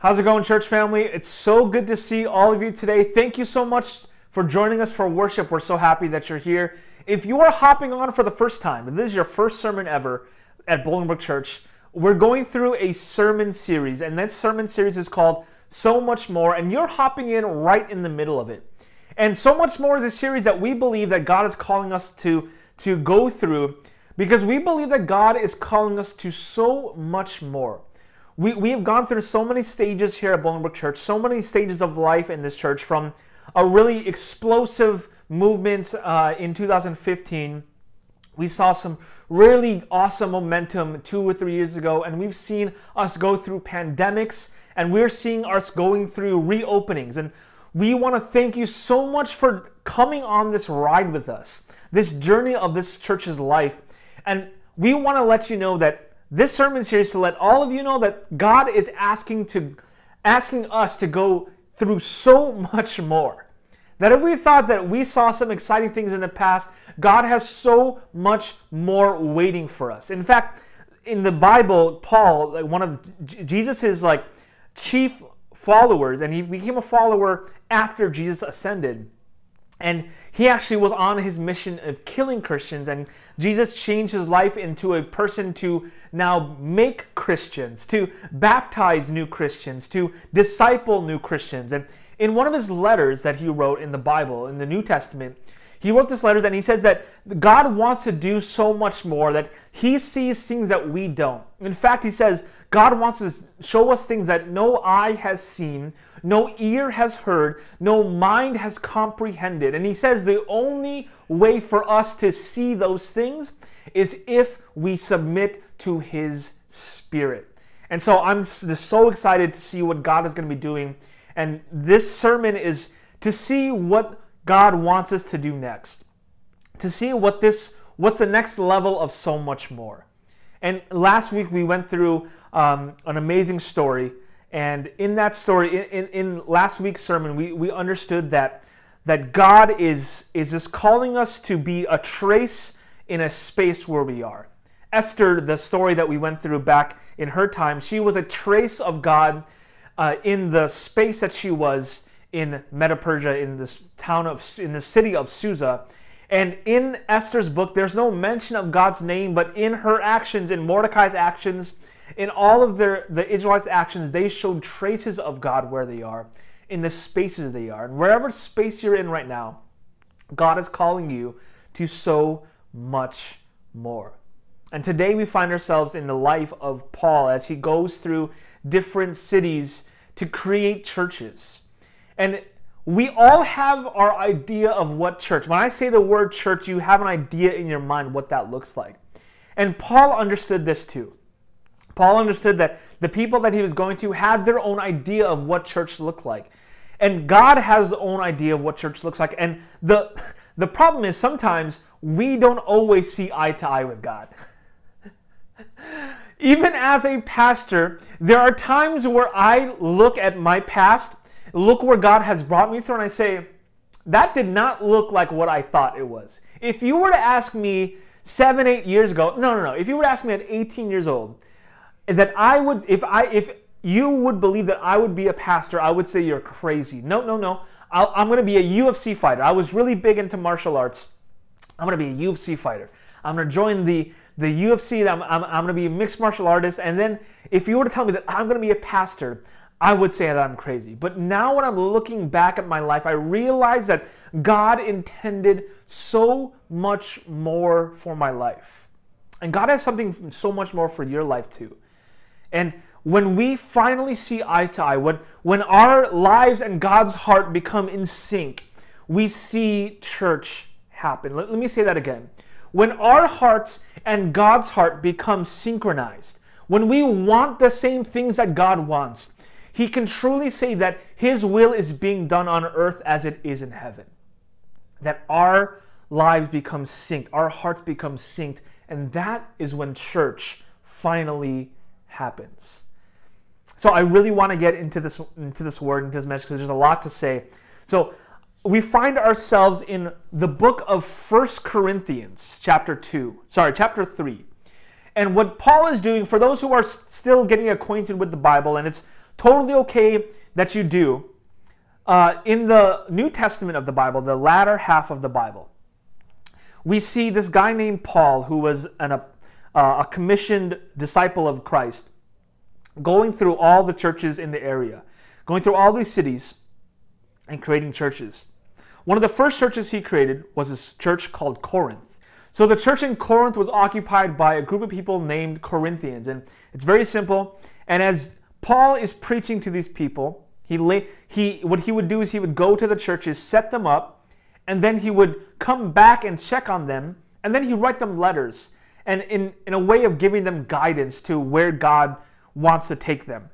How's it going, church family? It's so good to see all of you today. Thank you so much for joining us for worship. We're so happy that you're here. If you are hopping on for the first time, if this is your first sermon ever at Bolingbrook Church, we're going through a sermon series, and this sermon series is called So Much More, and you're hopping in right in the middle of it. And So Much More is a series that we believe that God is calling us to, to go through because we believe that God is calling us to so much more. We, we have gone through so many stages here at Bolingbrook Church, so many stages of life in this church from a really explosive movement uh, in 2015. We saw some really awesome momentum two or three years ago, and we've seen us go through pandemics, and we're seeing us going through reopenings. And we want to thank you so much for coming on this ride with us, this journey of this church's life. And we want to let you know that this sermon series to let all of you know that God is asking to asking us to go through so much more. That if we thought that we saw some exciting things in the past, God has so much more waiting for us. In fact, in the Bible, Paul, like one of Jesus's like chief followers, and he became a follower after Jesus ascended. And he actually was on his mission of killing Christians, and Jesus changed his life into a person to now make Christians, to baptize new Christians, to disciple new Christians. And in one of his letters that he wrote in the Bible, in the New Testament, he wrote this letters and he says that God wants to do so much more, that he sees things that we don't. In fact, he says God wants to show us things that no eye has seen, no ear has heard, no mind has comprehended. And he says the only way for us to see those things is if we submit to his spirit. And so I'm just so excited to see what God is going to be doing. And this sermon is to see what God wants us to do next. To see what this what's the next level of so much more. And last week we went through um, an amazing story and in that story, in, in, in, last week's sermon, we, we understood that, that God is, is just calling us to be a trace in a space where we are. Esther, the story that we went through back in her time, she was a trace of God uh, in the space that she was in Medo-Persia, in this town of, in the city of Susa. And in Esther's book, there's no mention of God's name, but in her actions, in Mordecai's actions, in all of their the Israelites' actions, they showed traces of God where they are, in the spaces they are. And wherever space you're in right now, God is calling you to so much more. And today we find ourselves in the life of Paul as he goes through different cities to create churches. And we all have our idea of what church. When I say the word church, you have an idea in your mind what that looks like. And Paul understood this too. Paul understood that the people that he was going to had their own idea of what church looked like. And God has his own idea of what church looks like. And the, the problem is sometimes we don't always see eye to eye with God. Even as a pastor, there are times where I look at my past, look where God has brought me through, and I say, that did not look like what I thought it was. If you were to ask me seven, eight years ago, no, no, no, if you were to ask me at 18 years old, that I would, if I, if you would believe that I would be a pastor, I would say you're crazy. No, no, no. i am going to be a UFC fighter. I was really big into martial arts. I'm going to be a UFC fighter. I'm going to join the the UFC. I'm, I'm, I'm going to be a mixed martial artist. And then if you were to tell me that I'm going to be a pastor, I would say that I'm crazy. But now when I'm looking back at my life, I realize that God intended so much more for my life. And God has something so much more for your life too. And when we finally see eye to eye, when, when our lives and God's heart become in sync, we see church happen. Let, let me say that again. When our hearts and God's heart become synchronized, when we want the same things that God wants, He can truly say that His will is being done on earth as it is in heaven. That our lives become synced, our hearts become synced, and that is when church finally happens. So I really want to get into this into this word into this message because there's a lot to say. So we find ourselves in the book of First Corinthians, chapter 2. Sorry, chapter 3. And what Paul is doing, for those who are still getting acquainted with the Bible, and it's totally okay that you do. Uh, in the New Testament of the Bible, the latter half of the Bible, we see this guy named Paul, who was an, uh, a commissioned disciple of Christ, going through all the churches in the area, going through all these cities and creating churches. One of the first churches he created was a church called Corinth. So the church in Corinth was occupied by a group of people named Corinthians, and it's very simple. And as Paul is preaching to these people, he lay, he what he would do is he would go to the churches, set them up, and then he would come back and check on them, and then he write them letters, and in, in a way of giving them guidance to where God wants to take them.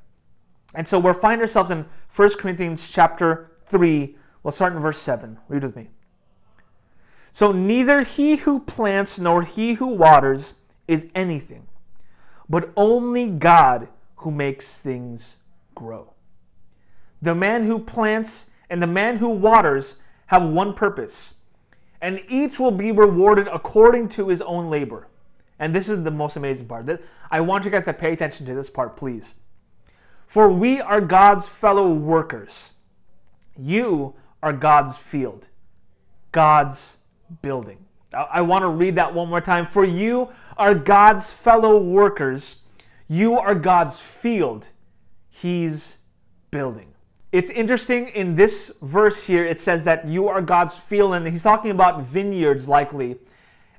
And so we'll find ourselves in 1 Corinthians chapter 3. We'll start in verse 7. Read with me. So neither he who plants nor he who waters is anything, but only God who makes things grow. The man who plants and the man who waters have one purpose, and each will be rewarded according to his own labor. And this is the most amazing part. I want you guys to pay attention to this part, please. For we are God's fellow workers. You are God's field, God's building. I want to read that one more time. For you are God's fellow workers. You are God's field. He's building. It's interesting in this verse here, it says that you are God's field, and he's talking about vineyards likely.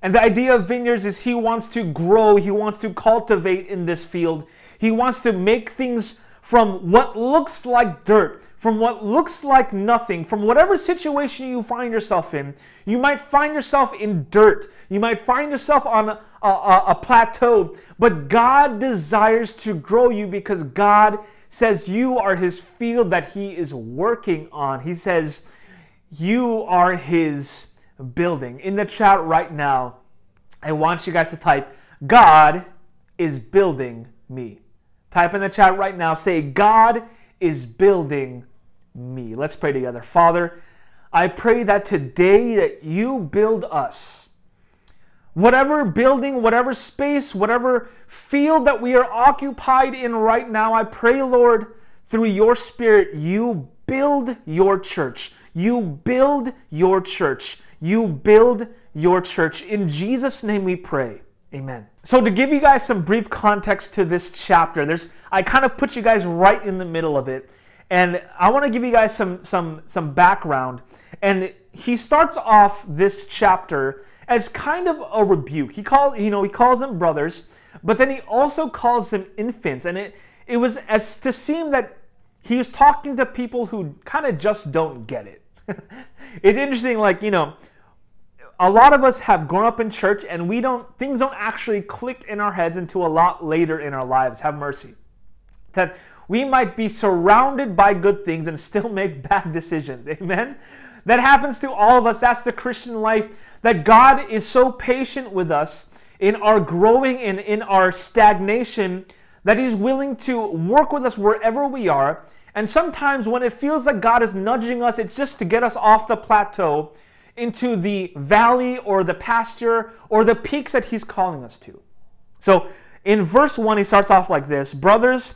And the idea of vineyards is he wants to grow, he wants to cultivate in this field. He wants to make things from what looks like dirt, from what looks like nothing, from whatever situation you find yourself in. You might find yourself in dirt. You might find yourself on a, a, a plateau, but God desires to grow you because God says you are his field that he is working on. He says you are his building. In the chat right now, I want you guys to type, God is building me. Type in the chat right now, say, God is building me. Let's pray together. Father, I pray that today that you build us whatever building, whatever space, whatever field that we are occupied in right now, I pray, Lord, through your Spirit, you build your church. You build your church. You build your church. In Jesus' name we pray. Amen. So to give you guys some brief context to this chapter, there's I kind of put you guys right in the middle of it. And I want to give you guys some some some background. And he starts off this chapter as kind of a rebuke. He calls, you know, he calls them brothers, but then he also calls them infants. And it, it was as to seem that he was talking to people who kind of just don't get it. it's interesting, like, you know, a lot of us have grown up in church and we don't, things don't actually click in our heads until a lot later in our lives. Have mercy. That we might be surrounded by good things and still make bad decisions. Amen? That happens to all of us. That's the Christian life. That God is so patient with us in our growing and in our stagnation that He's willing to work with us wherever we are. And sometimes when it feels like God is nudging us, it's just to get us off the plateau into the valley or the pasture or the peaks that He's calling us to. So in verse 1, he starts off like this Brothers,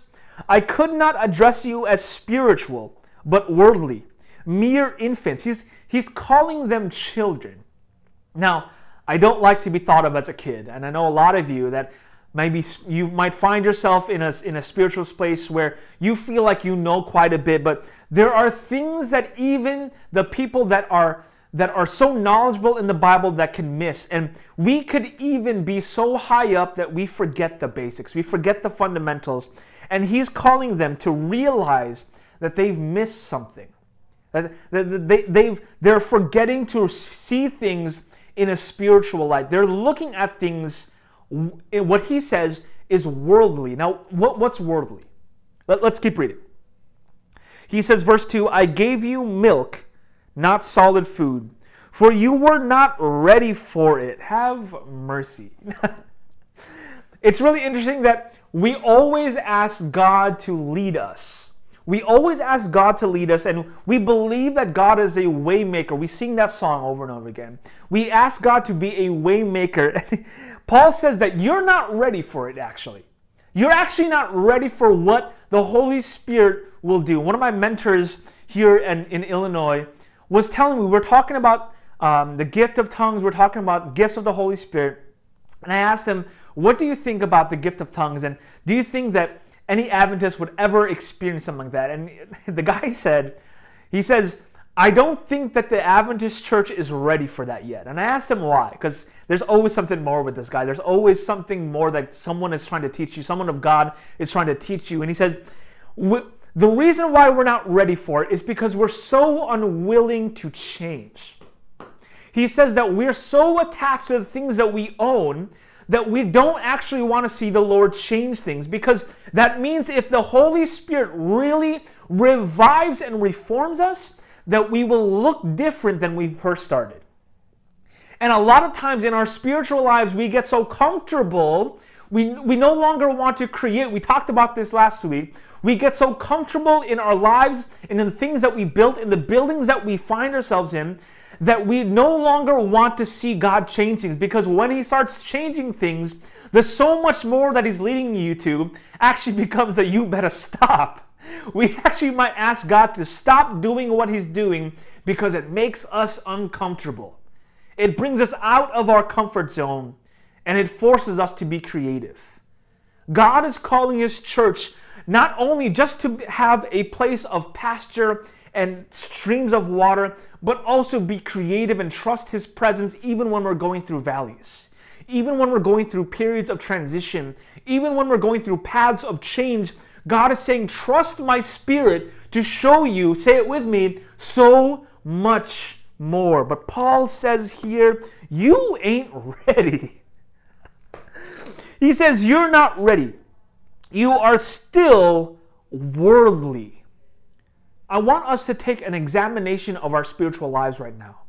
I could not address you as spiritual, but worldly mere infants. He's, he's calling them children. Now, I don't like to be thought of as a kid, and I know a lot of you that maybe you might find yourself in a, in a spiritual space where you feel like you know quite a bit, but there are things that even the people that are that are so knowledgeable in the Bible that can miss. And we could even be so high up that we forget the basics, we forget the fundamentals. And he's calling them to realize that they've missed something. that They, they've, they're forgetting to see things in a spiritual light. They're looking at things, what he says is worldly. Now, what, what's worldly? Let, let's keep reading. He says, verse 2 I gave you milk, not solid food, for you were not ready for it. Have mercy. it's really interesting that we always ask God to lead us we always ask God to lead us, and we believe that God is a waymaker. We sing that song over and over again. We ask God to be a waymaker. Paul says that you're not ready for it, actually. You're actually not ready for what the Holy Spirit will do. One of my mentors here in, in Illinois was telling me, we're talking about um, the gift of tongues, we're talking about gifts of the Holy Spirit. And I asked him, What do you think about the gift of tongues? And do you think that any Adventist would ever experience something like that? And the guy said, He says, I don't think that the Adventist church is ready for that yet. And I asked him why, because there's always something more with this guy. There's always something more that someone is trying to teach you, someone of God is trying to teach you. And he says, the reason why we're not ready for it is because we're so unwilling to change. He says that we're so attached to the things that we own that we don't actually want to see the Lord change things because that means if the Holy Spirit really revives and reforms us, that we will look different than we first started. And a lot of times in our spiritual lives, we get so comfortable, we, we no longer want to create. We talked about this last week. We get so comfortable in our lives and in the things that we built, in the buildings that we find ourselves in, that we no longer want to see God change things because when He starts changing things, there's so much more that He's leading you to actually becomes that you better stop. We actually might ask God to stop doing what He's doing because it makes us uncomfortable. It brings us out of our comfort zone and it forces us to be creative. God is calling His church not only just to have a place of pasture and streams of water, but also be creative and trust His presence even when we're going through valleys, even when we're going through periods of transition, even when we're going through paths of change. God is saying, Trust my spirit to show you, say it with me, so much more. But Paul says here, You ain't ready. he says, You're not ready. You are still worldly. I want us to take an examination of our spiritual lives right now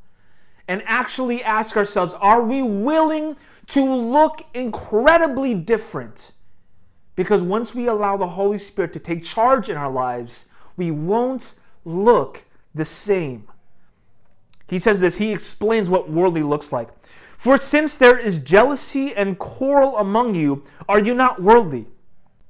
and actually ask ourselves are we willing to look incredibly different? Because once we allow the Holy Spirit to take charge in our lives, we won't look the same. He says this, he explains what worldly looks like. For since there is jealousy and quarrel among you, are you not worldly?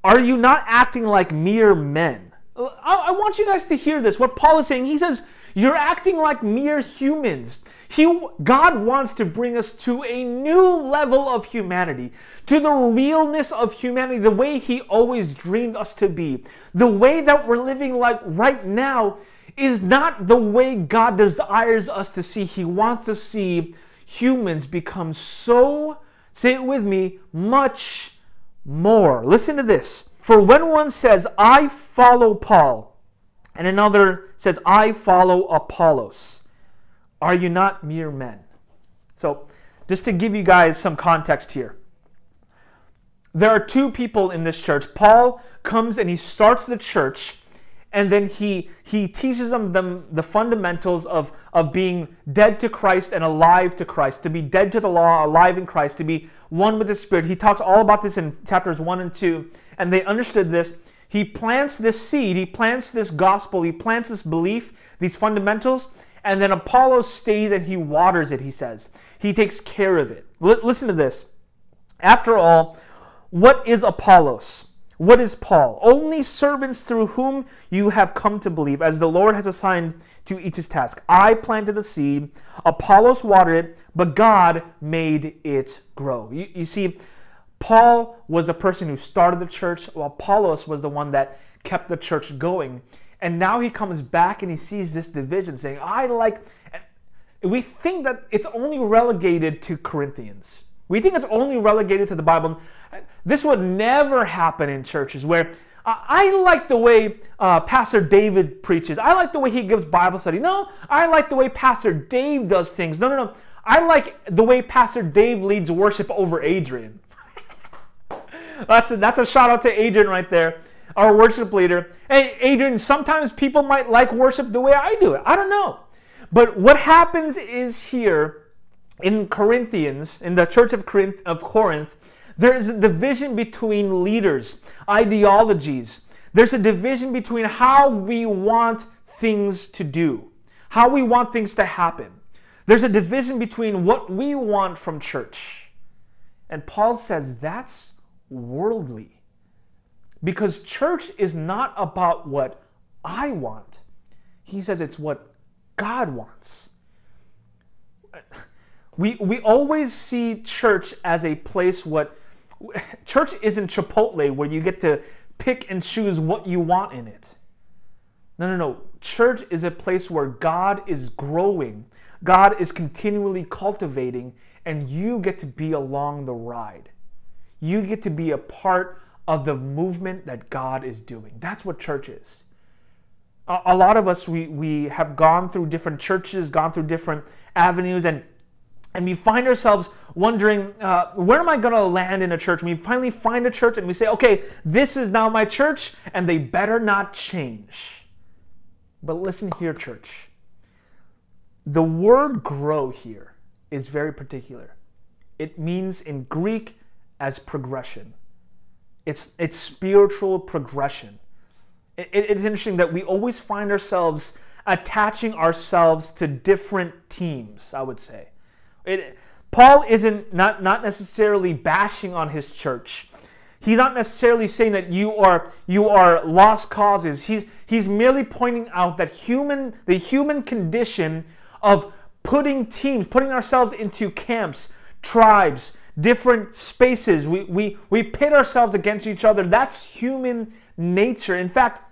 Are you not acting like mere men? I, want you guys to hear this. What Paul is saying, he says, You're acting like mere humans. He, God wants to bring us to a new level of humanity, to the realness of humanity, the way He always dreamed us to be. The way that we're living like right now is not the way God desires us to see. He wants to see humans become so, say it with me, much more. Listen to this. For when one says, I follow Paul, and another says, I follow Apollos, are you not mere men? So, just to give you guys some context here, there are two people in this church. Paul comes and he starts the church and then he he teaches them, them the fundamentals of of being dead to Christ and alive to Christ, to be dead to the law, alive in Christ, to be one with the Spirit. He talks all about this in chapters one and two, and they understood this. He plants this seed, he plants this gospel, he plants this belief, these fundamentals, and then Apollo stays and he waters it. He says he takes care of it. L- listen to this. After all, what is Apollos? What is Paul? Only servants through whom you have come to believe, as the Lord has assigned to each his task. I planted the seed, Apollos watered it, but God made it grow. You, you see, Paul was the person who started the church, while Apollos was the one that kept the church going. And now he comes back and he sees this division saying, I like. We think that it's only relegated to Corinthians. We think it's only relegated to the Bible. This would never happen in churches where I like the way uh, Pastor David preaches. I like the way he gives Bible study. No, I like the way Pastor Dave does things. No, no, no. I like the way Pastor Dave leads worship over Adrian. That's, a, that's a shout out to Adrian right there, our worship leader. Hey, Adrian, sometimes people might like worship the way I do it. I don't know. But what happens is here in Corinthians, in the church of Corinth, of Corinth there's a division between leaders, ideologies. There's a division between how we want things to do, how we want things to happen. There's a division between what we want from church. And Paul says that's worldly. because church is not about what I want. He says it's what God wants. We, we always see church as a place what church isn't Chipotle where you get to pick and choose what you want in it. No, no, no. Church is a place where God is growing, God is continually cultivating, and you get to be along the ride. You get to be a part of the movement that God is doing. That's what church is. A, a lot of us, we, we have gone through different churches, gone through different avenues, and and we find ourselves wondering, uh, where am I going to land in a church? And we finally find a church and we say, okay, this is now my church, and they better not change. But listen here, church. The word grow here is very particular. It means in Greek as progression, it's, it's spiritual progression. It, it's interesting that we always find ourselves attaching ourselves to different teams, I would say. It, Paul isn't not, not necessarily bashing on his church. He's not necessarily saying that you are you are lost causes. He's he's merely pointing out that human the human condition of putting teams, putting ourselves into camps, tribes, different spaces. We we we pit ourselves against each other. That's human nature. In fact,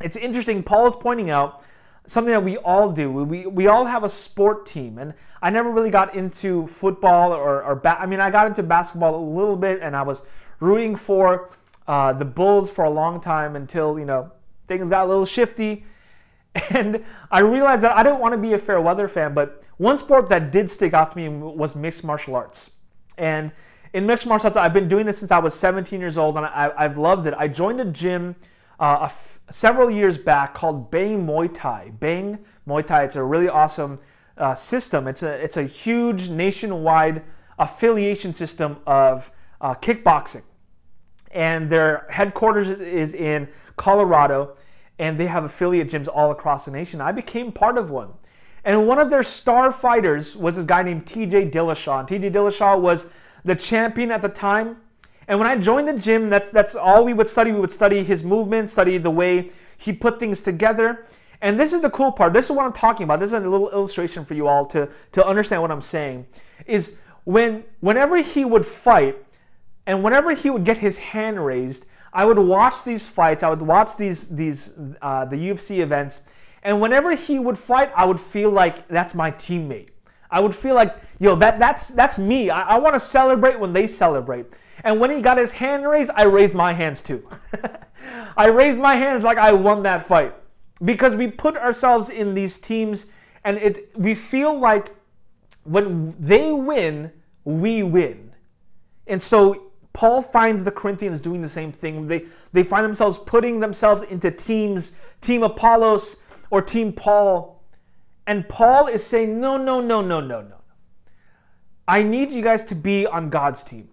it's interesting. Paul is pointing out something that we all do. We, we all have a sport team. And I never really got into football or, or ba- I mean, I got into basketball a little bit and I was rooting for uh, the Bulls for a long time until, you know, things got a little shifty. And I realized that I didn't want to be a fair weather fan, but one sport that did stick out to me was mixed martial arts. And in mixed martial arts, I've been doing this since I was 17 years old, and I, have loved it. I joined a gym uh, several years back called Bang Muay Thai. Bang Muay Thai. It's a really awesome uh, system. It's a it's a huge nationwide affiliation system of uh, kickboxing, and their headquarters is in Colorado, and they have affiliate gyms all across the nation. I became part of one. And one of their star fighters was this guy named TJ Dillashaw. TJ Dillashaw was the champion at the time and when I joined the gym, that's that's all we would study. We would study his movement, study the way he put things together. And this is the cool part. This is what I'm talking about. This is a little illustration for you all to, to understand what I'm saying. Is when whenever he would fight, and whenever he would get his hand raised, I would watch these fights. I would watch these these uh, the UFC events, and whenever he would fight, I would feel like that's my teammate. I would feel like, yo, that that's that's me. I, I want to celebrate when they celebrate. And when he got his hand raised, I raised my hands too. I raised my hands like I won that fight. Because we put ourselves in these teams and it we feel like when they win, we win. And so Paul finds the Corinthians doing the same thing. They they find themselves putting themselves into teams, team Apollos or team Paul. And Paul is saying, "No, no, no, no, no, no. I need you guys to be on God's team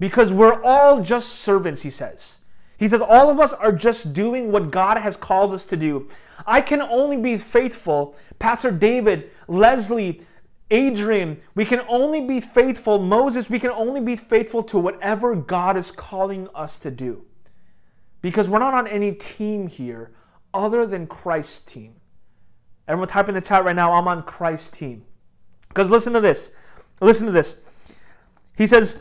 because we're all just servants, he says. He says, all of us are just doing what God has called us to do. I can only be faithful. Pastor David, Leslie, Adrian, we can only be faithful. Moses, we can only be faithful to whatever God is calling us to do. Because we're not on any team here other than Christ's team. Everyone type in the chat right now, I'm on Christ's team. Because listen to this. Listen to this. He says,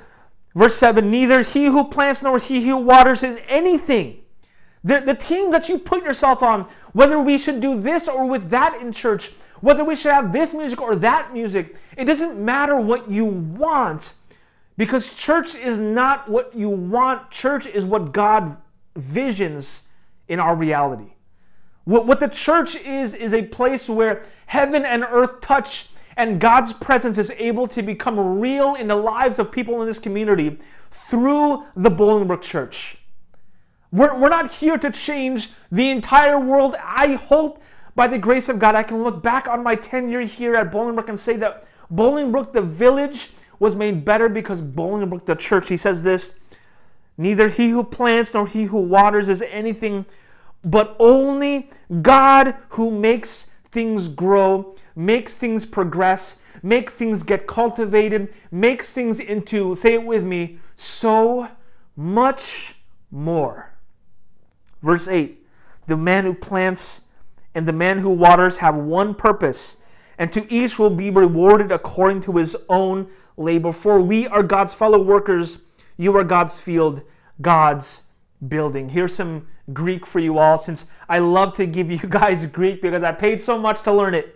Verse 7 Neither he who plants nor he who waters is anything. The, the team that you put yourself on, whether we should do this or with that in church, whether we should have this music or that music, it doesn't matter what you want because church is not what you want. Church is what God visions in our reality. What, what the church is, is a place where heaven and earth touch and God's presence is able to become real in the lives of people in this community through the Bolingbrook Church. We're, we're not here to change the entire world. I hope by the grace of God I can look back on my tenure here at Bolingbrook and say that Bolingbrook, the village, was made better because Bolingbrook, the church, he says this Neither he who plants nor he who waters is anything, but only God who makes things grow makes things progress, makes things get cultivated, makes things into, say it with me, so much more. Verse 8 The man who plants and the man who waters have one purpose, and to each will be rewarded according to his own labor. For we are God's fellow workers, you are God's field, God's building. Here's some Greek for you all, since I love to give you guys Greek because I paid so much to learn it.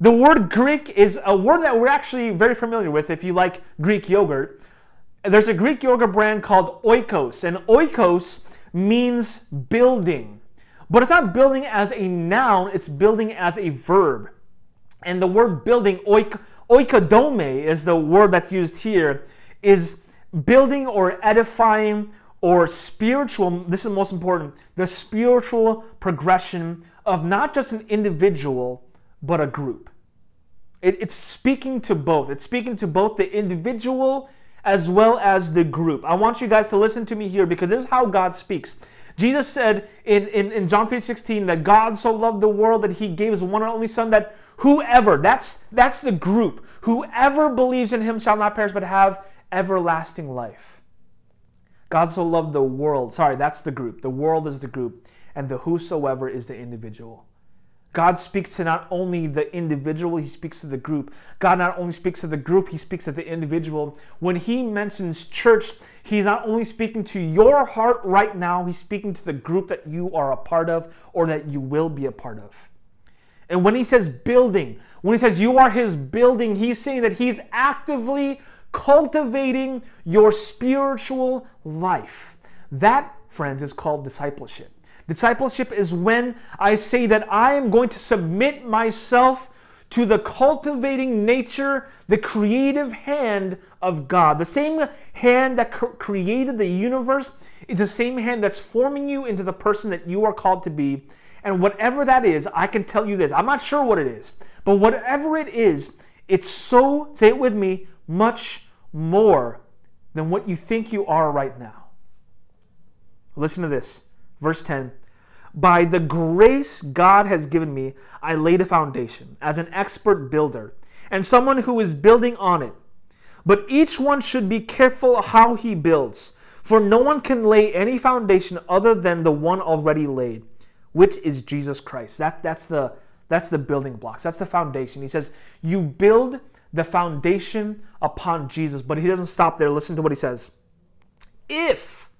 The word Greek is a word that we're actually very familiar with if you like Greek yogurt. There's a Greek yogurt brand called Oikos, and Oikos means building. But it's not building as a noun, it's building as a verb. And the word building, oik, oikodome, is the word that's used here, is building or edifying or spiritual, this is most important, the spiritual progression of not just an individual, but a group. It, it's speaking to both. It's speaking to both the individual as well as the group. I want you guys to listen to me here because this is how God speaks. Jesus said in, in, in John 3 16 that God so loved the world that he gave his one and only Son that whoever, that's, that's the group, whoever believes in him shall not perish but have everlasting life. God so loved the world. Sorry, that's the group. The world is the group, and the whosoever is the individual. God speaks to not only the individual, he speaks to the group. God not only speaks to the group, he speaks to the individual. When he mentions church, he's not only speaking to your heart right now, he's speaking to the group that you are a part of or that you will be a part of. And when he says building, when he says you are his building, he's saying that he's actively cultivating your spiritual life. That, friends, is called discipleship. Discipleship is when I say that I am going to submit myself to the cultivating nature, the creative hand of God. The same hand that created the universe is the same hand that's forming you into the person that you are called to be. And whatever that is, I can tell you this. I'm not sure what it is, but whatever it is, it's so, say it with me, much more than what you think you are right now. Listen to this. Verse 10 By the grace God has given me, I laid a foundation as an expert builder and someone who is building on it. But each one should be careful how he builds, for no one can lay any foundation other than the one already laid, which is Jesus Christ. That, that's, the, that's the building blocks, that's the foundation. He says, You build the foundation upon Jesus, but he doesn't stop there. Listen to what he says. If,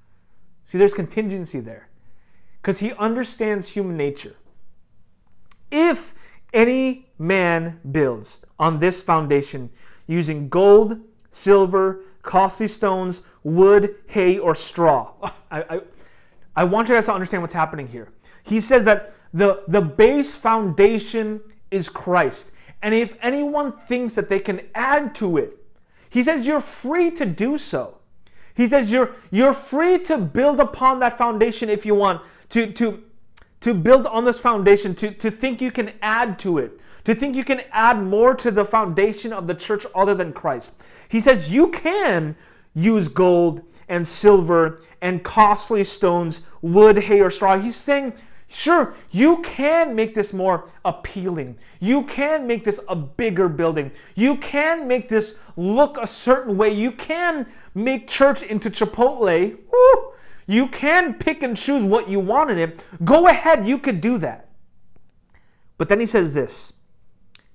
see, there's contingency there because he understands human nature. If any man builds on this foundation using gold, silver, costly stones, wood, hay, or straw, I, I, I want you guys to understand what's happening here. He says that the, the base foundation is Christ. And if anyone thinks that they can add to it, he says you're free to do so. He says you're, you're free to build upon that foundation if you want to, to, to build on this foundation, to, to think you can add to it, to think you can add more to the foundation of the church other than Christ. He says you can use gold and silver and costly stones, wood, hay, or straw. He's saying, sure, you can make this more appealing. You can make this a bigger building. You can make this look a certain way. You can make church into Chipotle. Woo! You can pick and choose what you want in it. Go ahead, you could do that. But then he says this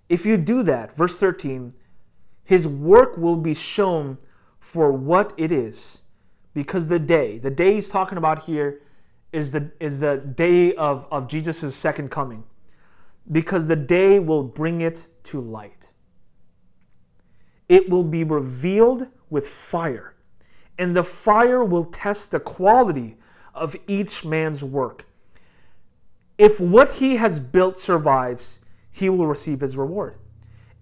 if you do that, verse 13, his work will be shown for what it is. Because the day, the day he's talking about here is the, is the day of, of Jesus' second coming. Because the day will bring it to light. It will be revealed with fire and the fire will test the quality of each man's work. If what he has built survives, he will receive his reward.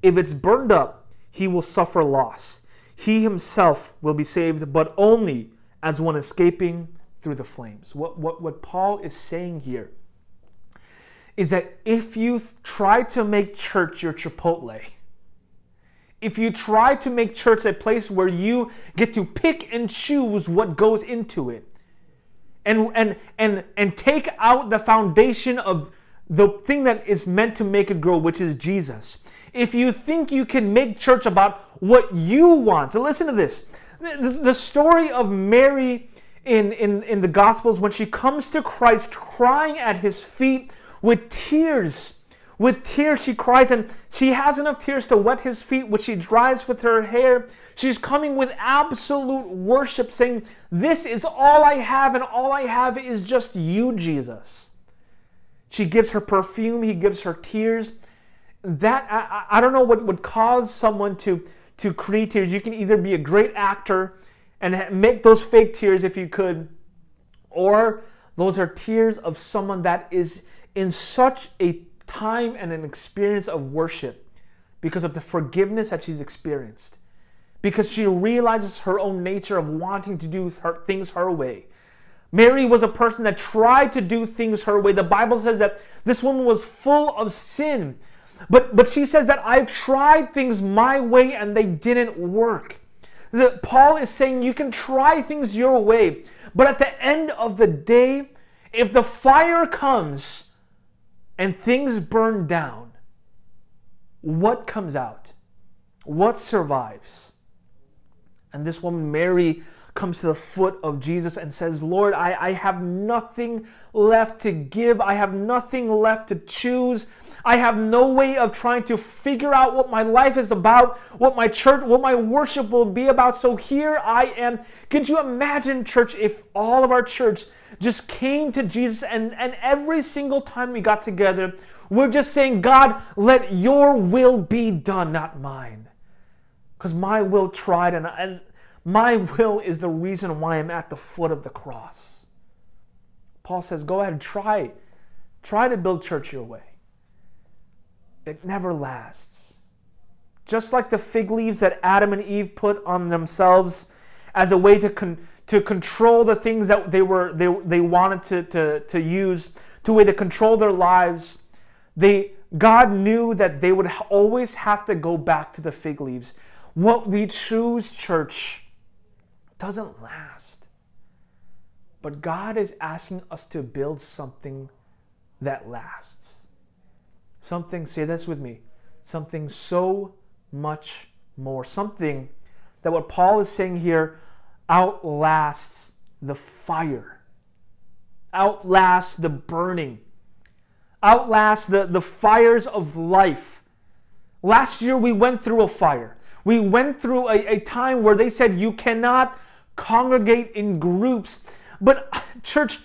If it's burned up, he will suffer loss. He himself will be saved, but only as one escaping through the flames. What, what, what Paul is saying here is that if you try to make church your Chipotle, if you try to make church a place where you get to pick and choose what goes into it and and and and take out the foundation of the thing that is meant to make it grow which is Jesus if you think you can make church about what you want so listen to this the, the story of Mary in, in, in the Gospels when she comes to Christ crying at his feet with tears. With tears, she cries, and she has enough tears to wet his feet, which she dries with her hair. She's coming with absolute worship, saying, This is all I have, and all I have is just you, Jesus. She gives her perfume, he gives her tears. That, I, I don't know what would cause someone to, to create tears. You can either be a great actor and make those fake tears if you could, or those are tears of someone that is in such a time and an experience of worship because of the forgiveness that she's experienced, because she realizes her own nature of wanting to do her, things her way. Mary was a person that tried to do things her way. The Bible says that this woman was full of sin. But, but she says that I tried things my way and they didn't work. The, Paul is saying you can try things your way, but at the end of the day, if the fire comes, and things burn down, what comes out? What survives? And this woman, Mary, comes to the foot of Jesus and says, Lord, I, I have nothing left to give. I have nothing left to choose. I have no way of trying to figure out what my life is about, what my church, what my worship will be about. So here I am. Could you imagine, church, if all of our church just came to Jesus and, and every single time we got together, we're just saying, God, let your will be done, not mine. Because my will tried, and, and my will is the reason why I'm at the foot of the cross. Paul says, go ahead and try. Try to build church your way. It never lasts. Just like the fig leaves that Adam and Eve put on themselves as a way to, con- to control the things that they were they, they wanted to, to, to use to a way to control their lives they god knew that they would always have to go back to the fig leaves. What we choose church doesn't last. But god is asking us to build something that lasts something say this with me something so much more something that what paul is saying here outlasts the fire, outlasts the burning, outlasts the, the fires of life. Last year, we went through a fire. We went through a, a time where they said you cannot congregate in groups. But, uh, church,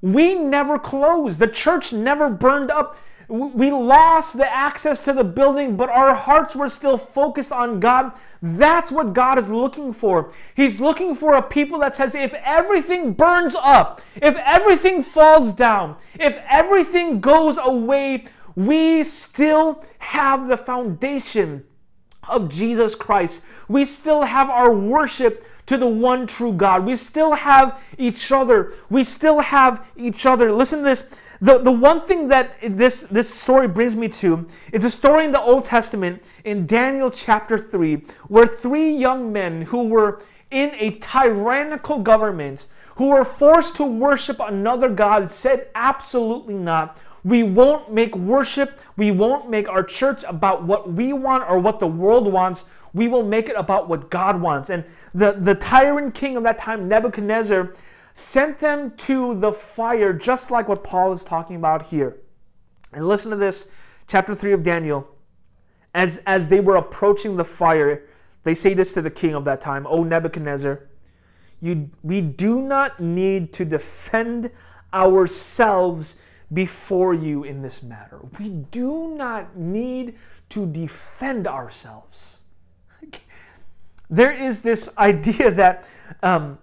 we never closed. The church never burned up. We lost the access to the building, but our hearts were still focused on God. That's what God is looking for. He's looking for a people that says, if everything burns up, if everything falls down, if everything goes away, we still have the foundation of Jesus Christ. We still have our worship to the one true God. We still have each other. We still have each other. Listen to this. The, the one thing that this, this story brings me to is a story in the Old Testament in Daniel chapter 3, where three young men who were in a tyrannical government, who were forced to worship another God, said, Absolutely not. We won't make worship, we won't make our church about what we want or what the world wants. We will make it about what God wants. And the, the tyrant king of that time, Nebuchadnezzar, sent them to the fire, just like what Paul is talking about here. And listen to this, chapter 3 of Daniel. As, as they were approaching the fire, they say this to the king of that time, O Nebuchadnezzar, you, we do not need to defend ourselves before you in this matter. We do not need to defend ourselves. there is this idea that um,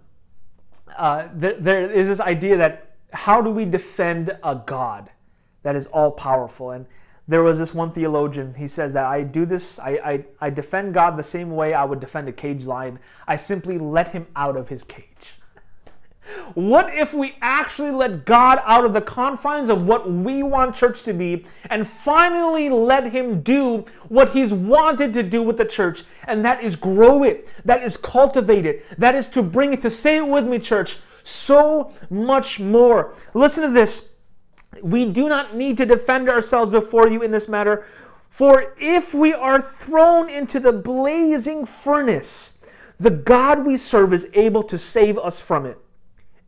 uh, th- there is this idea that how do we defend a God that is all powerful? And there was this one theologian, he says that I do this, I, I, I defend God the same way I would defend a cage lion. I simply let him out of his cage. What if we actually let God out of the confines of what we want church to be and finally let Him do what He's wanted to do with the church? And that is grow it, that is cultivate it, that is to bring it to say it with me, church, so much more. Listen to this. We do not need to defend ourselves before you in this matter, for if we are thrown into the blazing furnace, the God we serve is able to save us from it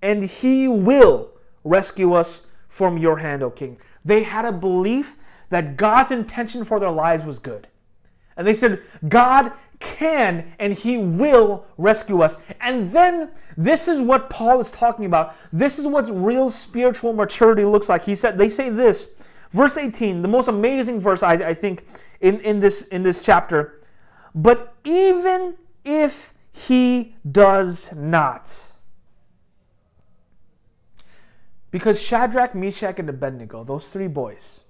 and he will rescue us from your hand, O king. They had a belief that God's intention for their lives was good. And they said, God can and he will rescue us. And then this is what Paul is talking about. This is what real spiritual maturity looks like. He said, they say this, verse 18, the most amazing verse, I, I think, in, in, this, in this chapter. But even if he does not, because Shadrach, Meshach, and Abednego, those three boys,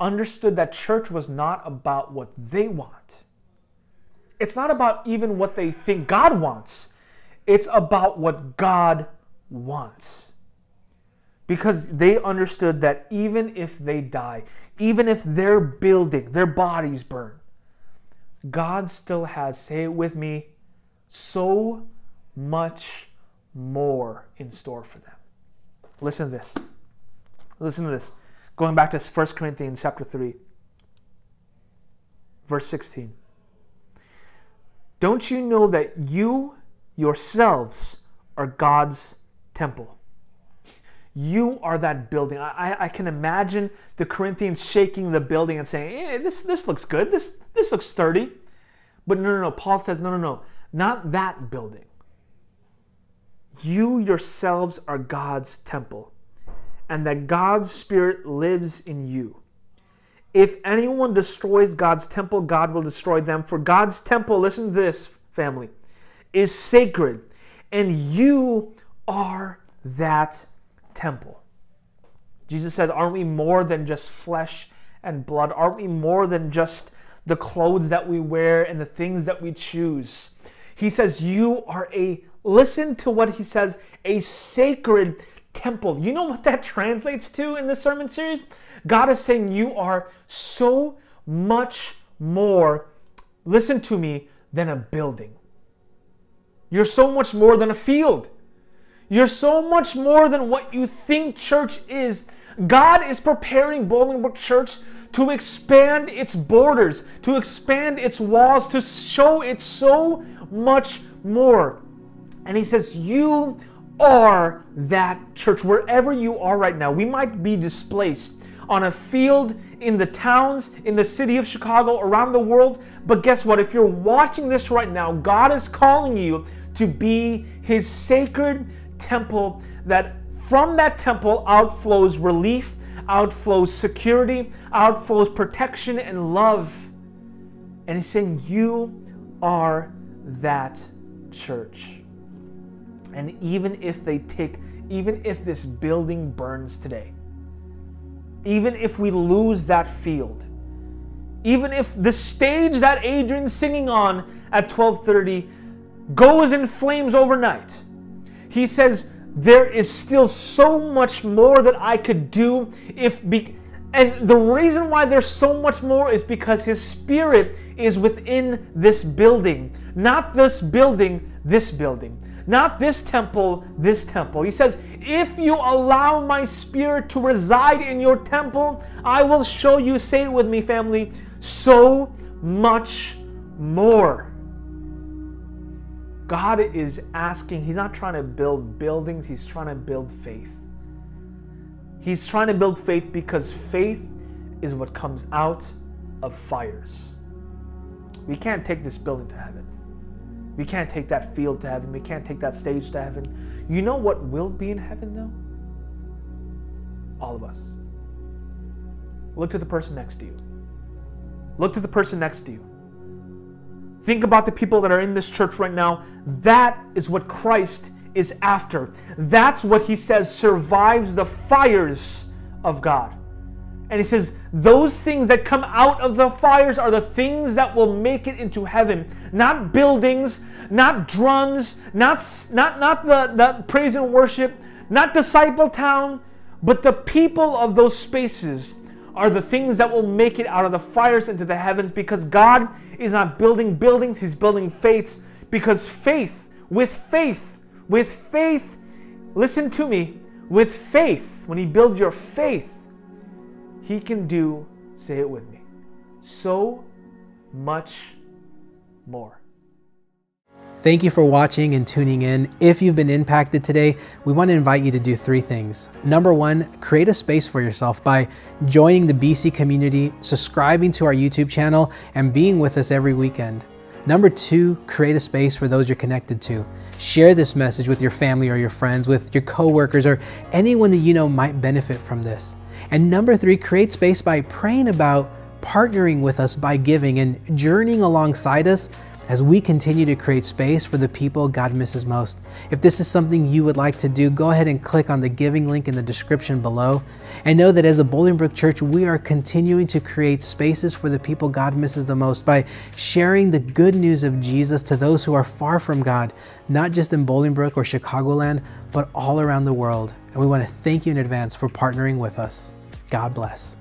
understood that church was not about what they want. It's not about even what they think God wants. It's about what God wants. Because they understood that even if they die, even if their building, their bodies burn, God still has, say it with me, so much more in store for them. Listen to this. Listen to this. Going back to 1 Corinthians chapter 3, verse 16. Don't you know that you yourselves are God's temple? You are that building. I, I can imagine the Corinthians shaking the building and saying, hey, this, this looks good. This, this looks sturdy. But no, no, no. Paul says, no, no, no. Not that building. You yourselves are God's temple and that God's Spirit lives in you. If anyone destroys God's temple, God will destroy them. For God's temple, listen to this, family, is sacred, and you are that temple. Jesus says, Aren't we more than just flesh and blood? Aren't we more than just the clothes that we wear and the things that we choose? He says, You are a, listen to what he says, a sacred temple. You know what that translates to in this sermon series? God is saying you are so much more, listen to me, than a building. You're so much more than a field. You're so much more than what you think church is. God is preparing Bolingbrook Church to expand its borders, to expand its walls, to show it so much more. And He says, You are that church. Wherever you are right now, we might be displaced on a field, in the towns, in the city of Chicago, around the world. But guess what? If you're watching this right now, God is calling you to be His sacred temple, that from that temple outflows relief, outflows security, outflows protection and love. And He's saying, You are that church. And even if they take, even if this building burns today, even if we lose that field, even if the stage that Adrian's singing on at 12:30 goes in flames overnight, he says there is still so much more that I could do if be, and the reason why there's so much more is because his spirit is within this building, not this building, this building. Not this temple, this temple. He says, If you allow my spirit to reside in your temple, I will show you, say it with me, family, so much more. God is asking, He's not trying to build buildings, He's trying to build faith. He's trying to build faith because faith is what comes out of fires. We can't take this building to heaven. We can't take that field to heaven. We can't take that stage to heaven. You know what will be in heaven, though? All of us. Look to the person next to you. Look to the person next to you. Think about the people that are in this church right now. That is what Christ is after. That's what he says survives the fires of God. And he says, those things that come out of the fires are the things that will make it into heaven. Not buildings, not drums, not, not, not the, the praise and worship, not disciple town, but the people of those spaces are the things that will make it out of the fires into the heavens because God is not building buildings, He's building faiths. Because faith, with faith, with faith, listen to me, with faith, when He builds your faith, he can do, say it with me, so much more. Thank you for watching and tuning in. If you've been impacted today, we want to invite you to do three things. Number one, create a space for yourself by joining the BC community, subscribing to our YouTube channel, and being with us every weekend. Number two, create a space for those you're connected to. Share this message with your family or your friends, with your coworkers, or anyone that you know might benefit from this. And number three, create space by praying about partnering with us by giving and journeying alongside us as we continue to create space for the people God misses most. If this is something you would like to do, go ahead and click on the giving link in the description below. And know that as a Bolingbrook Church, we are continuing to create spaces for the people God misses the most by sharing the good news of Jesus to those who are far from God, not just in Bolingbrook or Chicagoland, but all around the world. And we want to thank you in advance for partnering with us. God bless.